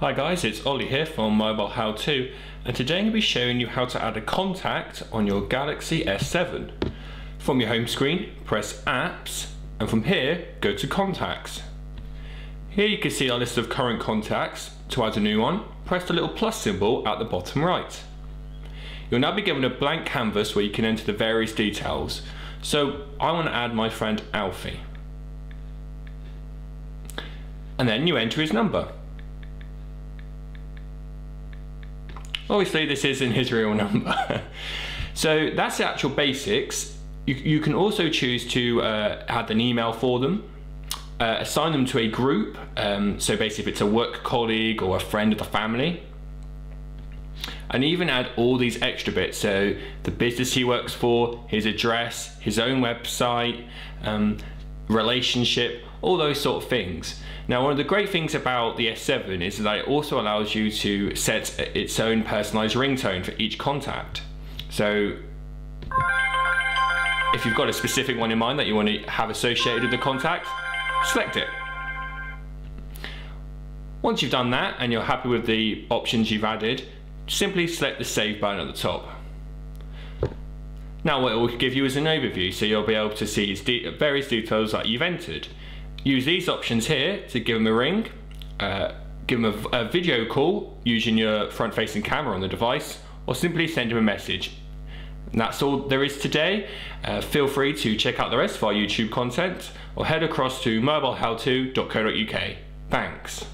Hi guys, it's Ollie here from Mobile How To and today I'm going to be showing you how to add a contact on your Galaxy S7. From your home screen, press Apps and from here, go to Contacts. Here you can see our list of current contacts. To add a new one, press the little plus symbol at the bottom right. You'll now be given a blank canvas where you can enter the various details. So I want to add my friend Alfie. And then you enter his number. Obviously this isn't his real number. so that's the actual basics. You, you can also choose to uh, add an email for them, uh, assign them to a group. Um, so basically if it's a work colleague or a friend of the family, and even add all these extra bits. So the business he works for, his address, his own website, um, relationship, all those sort of things. Now one of the great things about the S7 is that it also allows you to set its own personalized ringtone for each contact. So if you've got a specific one in mind that you want to have associated with the contact, select it. Once you've done that and you're happy with the options you've added, simply select the save button at the top. Now what it will give you is an overview, so you'll be able to see de various details that you've entered. Use these options here to give them a ring, uh, give them a, a video call using your front-facing camera on the device, or simply send them a message. And that's all there is today. Uh, feel free to check out the rest of our YouTube content or head across to mobilehowto.co.uk. Thanks.